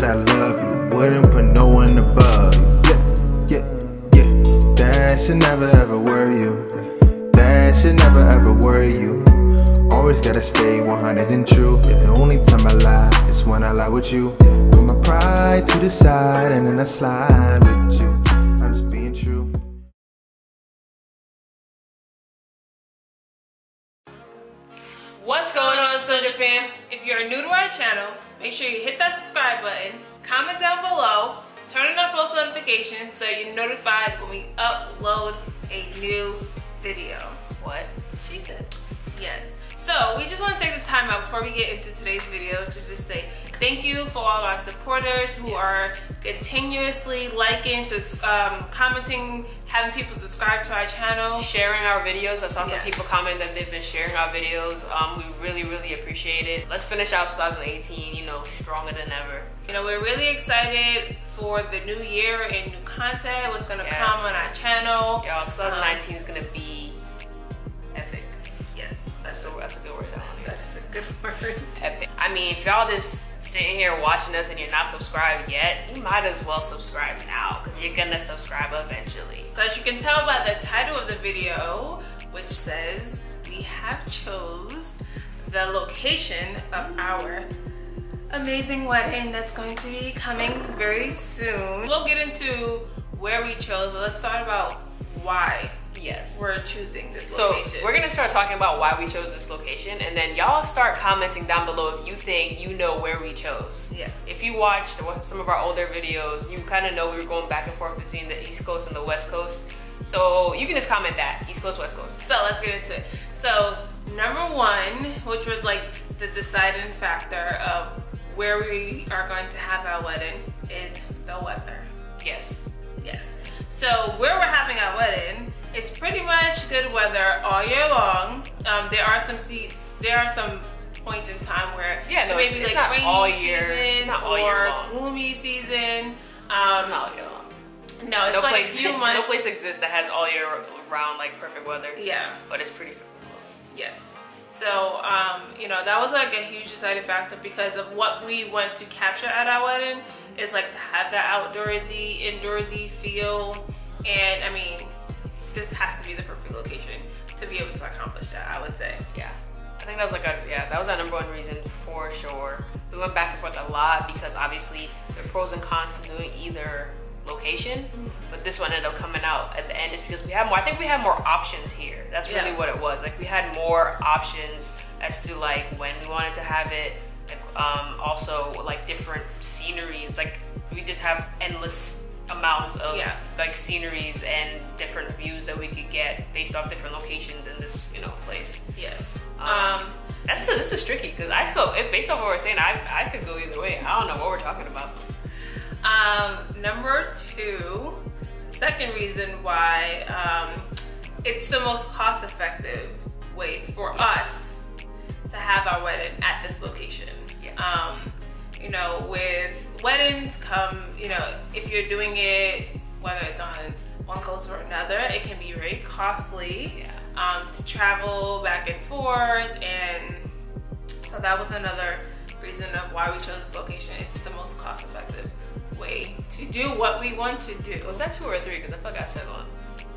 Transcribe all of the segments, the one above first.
that I love you. Wouldn't put no one above you. Yeah, yeah, yeah. That should never ever worry you. That should never ever worry you. Always gotta stay 100 and true. The only time I lie is when I lie with you. Put my pride to the side and then I slide with you. I'm just being true. What's going on, Soja fam? If you're new to our channel, make sure you hit that subscribe button, comment down below, turn on our post notifications so you're notified when we upload a new video. What? She said. Yes. So we just want to take the time out before we get into today's video to just say thank you for all our supporters who are continuously liking, um, commenting, having people subscribe to our channel. sharing our videos. I saw some Yeah. people comment that they've been sharing our videos. Um, we really, really appreciate it. Let's finish out 2018, you know, stronger than ever. You know, we're really excited for the new year and new content, what's gonna Yes. come on our channel. Y'all, 2019 is gonna be epic. Yes, That's a, that's a good word. That is a good word. Epic. I mean, if y'all just sitting here watching us and you're not subscribed yet, you might as well subscribe now because you're gonna subscribe eventually. So as you can tell by the title of the video, which says we have chose the location of our amazing wedding that's going to be coming very soon. We'll get into where we chose, but let's start about why Yes. we're choosing this location. So location. we're gonna start talking about why we chose this location, and then y'all start commenting down below if you think you know where we chose. Yes. If you watched some of our older videos, you kind of know we were going back and forth between the East Coast and the West Coast. So you can just comment that East Coast, West Coast. So let's get into it. So number one, which was like the deciding factor of where we are going to have our wedding, is the weather. Yes. Yes. So where we're having our wedding, it's pretty much good weather all year long. Um, there are some seats, there are some points in time where Yeah, no, it may it's- be it's like not rainy all year. season It's not all or year gloomy season. Um, Not all year long. no, it's No like place, a few months. no place exists that has all year round like perfect weather. Yeah. But it's pretty close. Yes. So, um, you know, that was like a huge deciding factor because of what we want to capture at our wedding is like to have that outdoorsy, indoorsy feel. And I mean, this has to be the perfect location to be able to accomplish that, I would say. Yeah. I think that was like a yeah, that was our number one reason for sure. We went back and forth a lot because obviously there are pros and cons to doing either location, but this one ended up coming out at the end just because we had more. I think we had more options here. That's really Yeah. what it was. Like we had more options as to like when we wanted to have it. Like, um, also like different scenery. It's like we just have endless amounts of Yeah. like sceneries and different views that we could get based off different locations in this you know place. Yes. Um, Um, That's this is tricky because I still, if based off what we're saying, I I could go either way. I don't know what we're talking about. Um, number two, second reason why um, it's the most cost effective way for us to have our wedding at this location. Yes. Um, you know, with weddings come, you know, if you're doing it, whether it's on one coast or another, it can be very costly Yeah. um, to travel back and forth. And so that was another reason of why we chose this location. It's the most cost effective way to do what we want to do. Was that two or three? Because I forgot I said one.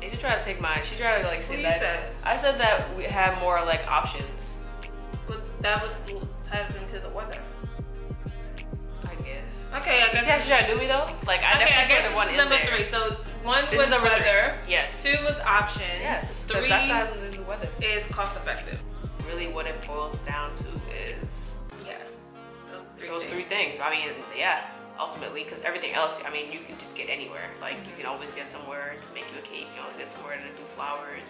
They just try to take mine. She tried to like say that. said? I said that we have more like options. But that was tied into the weather. I guess. Okay, I guess. see how she tried to do me though? Like I okay, I definitely guess put this one is in number there. three. So one This was number weather. Yes. Two was options. Yes. Three That's how the weather. is cost effective. Really, what it boils down to is Yeah. Those three. those things. three things. I mean, yeah, ultimately, because everything else, I mean, you can just get anywhere. Like, you can always get somewhere to make you a cake. You can always get somewhere to do flowers,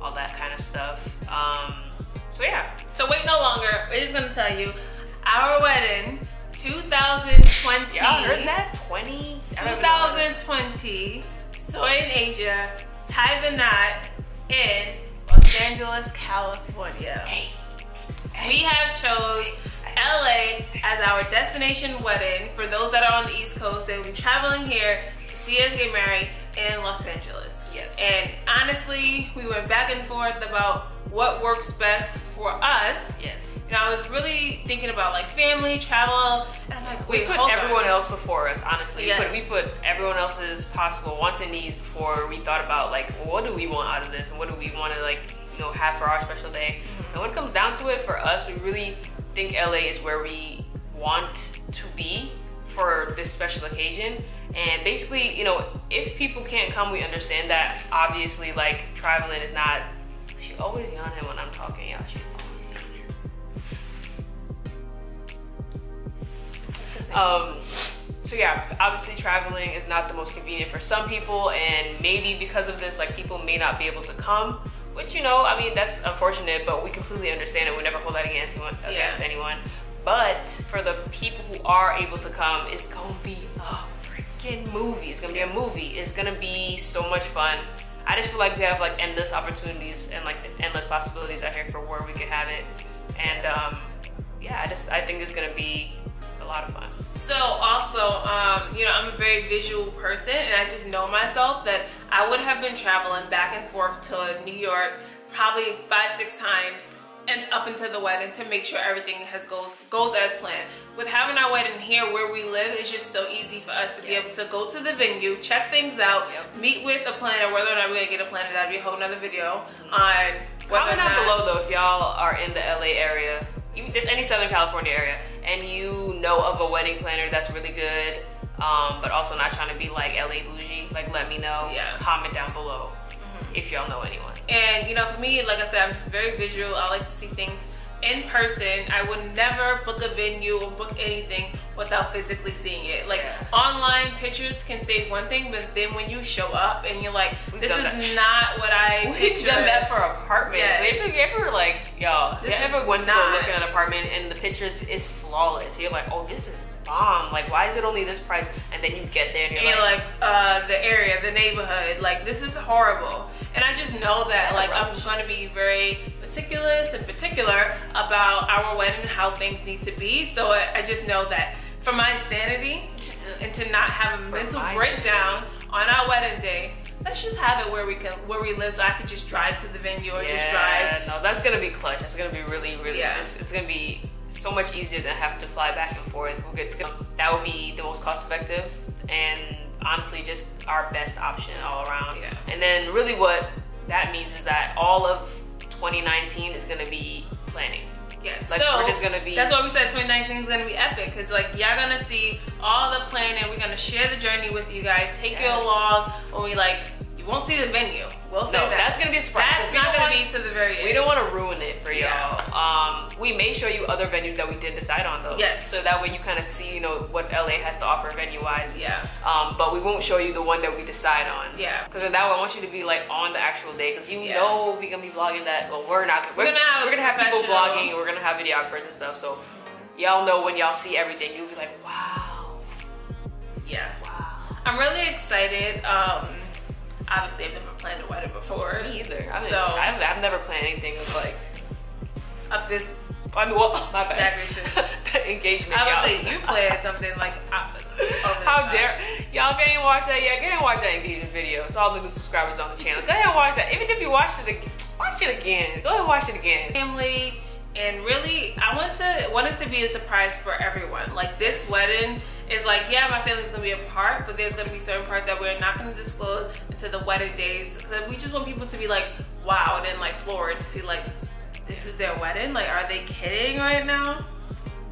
all that kind of stuff. Um, so yeah, So wait no longer. We're just gonna tell you, our wedding, 2020. y'all heard that? Twenty. I don't even know what it is. 2020, Soy in Aja, tie the knot in Los Angeles, California. Hey, We have chose LA as our destination wedding. For those that are on the East Coast, they will be traveling here to see us get married in Los Angeles. Yes. And honestly, we went back and forth about what works best for us. Yes. Know, I was really thinking about like family, travel, and I'm like, We wait, put hold everyone on. else before us, honestly. Yes. We, put, we put everyone else's possible wants and needs before we thought about like, what do we want out of this, and what do we want to like, you know, have for our special day. Mm-hmm. And when it comes down to it, for us, we really think LA is where we want to be for this special occasion. And basically, you know, if people can't come, we understand that. Obviously, like traveling is not. She always yawning when I'm talking, y'all. She Um, so yeah, obviously traveling is not the most convenient for some people, and maybe because of this, like people may not be able to come. Which you know, I mean, that's unfortunate, but we completely understand it. We never hold that against anyone. Against Yeah. anyone. But for the people who are able to come, it's gonna be a freaking movie. It's gonna be a movie. It's gonna be so much fun. I just feel like we have like endless opportunities and like endless possibilities out here for where we could have it. And um, yeah, I just I think it's gonna be lot of fun. So also, um, you know, I'm a very visual person, and I just know myself that I would have been traveling back and forth to New York probably five, six times, and up until the wedding to make sure everything has goes goes as planned. With having our wedding here where we live, it's just so easy for us to be able to go to the venue, check things out, Yep. meet with a planner. Whether or not we're gonna get a planner, that'd be a whole nother video on. whether Comment or down below though if y'all are in the LA area, even just any Southern California area, and you know of a wedding planner that's really good, um, but also not trying to be like LA bougie. Like, let me know. Yeah. Comment down below if y'all know anyone. And you know, for me, like I said, I'm just very visual. I like to see things in person. I would never book a venue or book anything without physically seeing it. Like Yeah. online pictures can say one thing, but then when you show up and you're like, this is that. not what I We've pictured. done that for apartments. Yes. If you ever like, y'all, This ever is went to go look at an apartment and the pictures is flawless. You're like, oh, this is bomb. Like, why is it only this price? And then you get there and you're and like, like, uh, the area, the neighborhood, like this is horrible. And I just know that, like, I'm to be very meticulous and particular about our wedding, and how things need to be. So I, I just know that for my sanity and to not have a mental breakdown on our wedding day, let's just have it where we can, where we live, so I could just drive to the venue or just drive. Yeah, no, that's gonna be clutch. That's gonna be really, really. Yeah. Just, it's gonna be so much easier than have to fly back and forth. We'll get to, that would be the most cost effective and honestly just our best option all around. Yeah. And then really what that means is that all of 2019 is gonna be planning. Yes. Like, so we're just gonna be- That's why we said 2019 is gonna be epic, cause like y'all gonna see all the planning. We're gonna share the journey with you guys, take you along when we like. You won't see the venue. We'll say No, that. that's gonna be a surprise. That's not be to the very end. We don't want to ruin it for y'all. Yeah. Um, we may show you other venues that we did decide on though. Yes. So that way you kind of see, you know, what LA has to offer venue wise. Yeah. Um, but we won't show you the one that we decide on. Yeah. Because that way I want you to be like on the actual day because you Yeah. know we're gonna be vlogging that. Well, we're not. We're gonna have we're gonna have people vlogging. We're gonna have videographers and stuff. So y'all know when y'all see everything, you'll be like, wow, Yeah. wow. I'm really excited. Um, obviously I've never planned a wedding before. Me either. I mean, So- I've, I've never planned anything with like. Up this, I mean, well, my bad. Engagement. I would say you planned something like. How dare y'all? If you ain't watched that yet, go ahead and watch that engagement video. It's all the new subscribers on the channel. Go ahead and watch that. Even if you watched it, watch it again. Go ahead and watch it again. family and really I want to wanted to be a surprise for everyone. Like this wedding is like, yeah, my family's gonna be a part, but there's gonna be certain parts that we're not gonna disclose until the wedding days. Cause we just want people to be like wowed and like floored to see like this is their wedding. Like, are they kidding right now?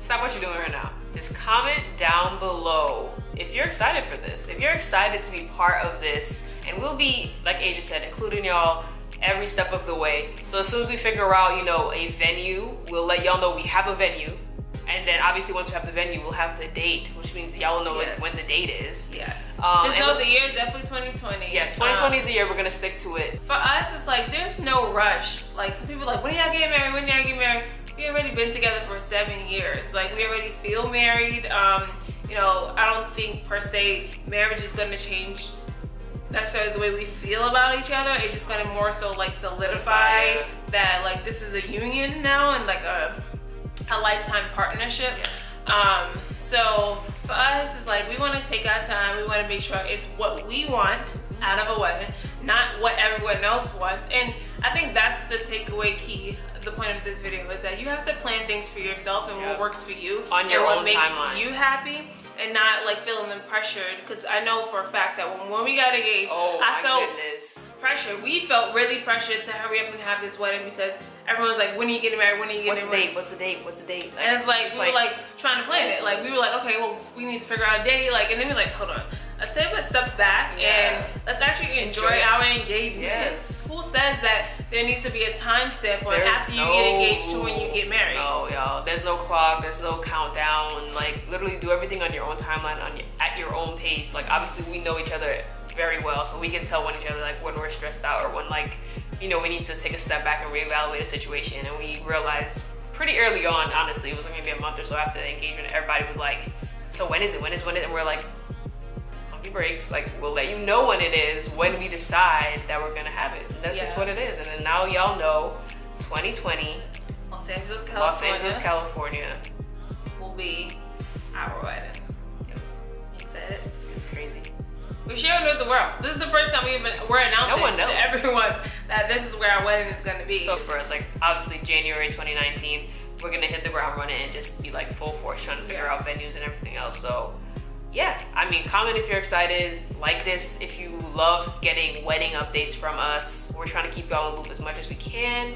Stop what you're doing right now. Just comment down below if you're excited for this. If you're excited to be part of this, and we'll be, like Aja said, including y'all every step of the way. So as soon as we figure out, you know, a venue, we'll let y'all know we have a venue. And then obviously once we have the venue, we'll have the date, which means y'all will know Yes. when the date is. Yeah. Um, just know the year is definitely 2020. Yes, 2020 Um, is the year we're gonna stick to it. for us, it's like there's no rush. Like some people are like, when y'all get married? When y'all get married? We already been together for seven years. Like we already feel married. Um, you know, I don't think per se marriage is gonna change necessarily the way we feel about each other. It's just gonna more so like solidify Solidify. that like this is a union now and like a a lifetime partnership. Yes. Um, so for us, it's like we want to take our time. We want to make sure it's what we want, out of a wedding, not what everyone else wants. And I think that's the takeaway key. The point of this video is that you have to plan things for yourself and Yeah. what works for you On your and what own makes timeline. you happy and not like feeling them pressured. Because I know for a fact that when, when we got engaged, Oh I my felt goodness. Pressure. We felt really pressured to hurry up and have this wedding because everyone's like, when are you getting married? When are you getting What's getting the date? What's the date? What's the date? And it's like we were like trying to plan it. Like we were like, okay, well we need to figure out a date. Like and then we're like, hold on, let's take a step back Yeah. and let's actually enjoy, Enjoy our engagement. Yes. Who says that there needs to be a timestamp on There's after you no- get engaged to when you get married? No, y'all. There's no clock. There's no countdown. Like literally, do everything on your own timeline, on your, at your own pace. Like obviously, we know each other very well, so we can tell one each other like when we're stressed out or when like you know we need to take a step back and reevaluate a situation. And we realized pretty early on, honestly, it was going to be a month or so after the engagement. Everybody was like, "So when is it? When is when is?" it? And we're like. "Pumpy Breaks, like we'll let you know when it is when we decide that we're gonna have it. And that's just what it is. And then now y'all know 2020 Los Angeles, California, Los Angeles, California. will be our wedding. We're sharing with the world. This is the first time we've been we're announcing No to everyone that this is where our wedding is gonna be. So for us, like obviously January 2019, we're gonna hit the ground running and just be like full force trying to figure Yeah. out venues and everything else. So yeah, I mean, comment if you're excited. Like this if you love getting wedding updates from us. We're trying to keep y'all in the loop as much as we can.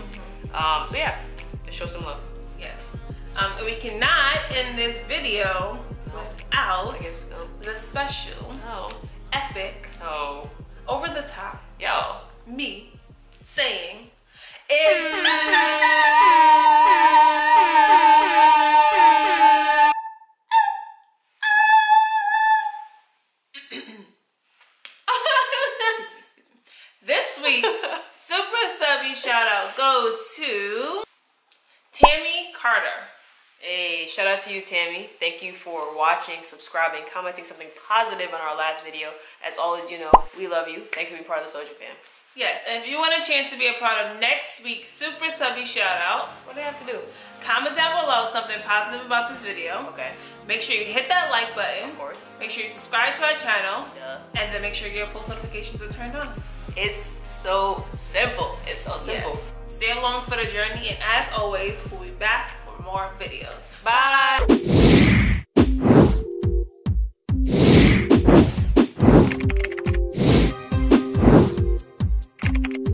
Um, so yeah, just show some love. Yes. Um, and we cannot end this video without no. the special, No. Epic, No. over the top, Yo. me saying it's This week's Super Subby shout out goes to Tammy Carter. Hey, shout out to you, Tammy. Thank you for watching, subscribing, commenting something positive on our last video. As always, you know, we love you. Thank you for being part of the Soja fam. Yes, and if you want a chance to be a part of next week's Super Subby shout out, What do I have to do? comment down below something positive about this video. Okay, Make sure you hit that like button. of course. Make sure you subscribe to our channel. Yeah. And then make sure your post notifications are turned on. It's so simple. It's so simple. Yes. Stay along for the journey, and as always, we'll be back more videos. Bye.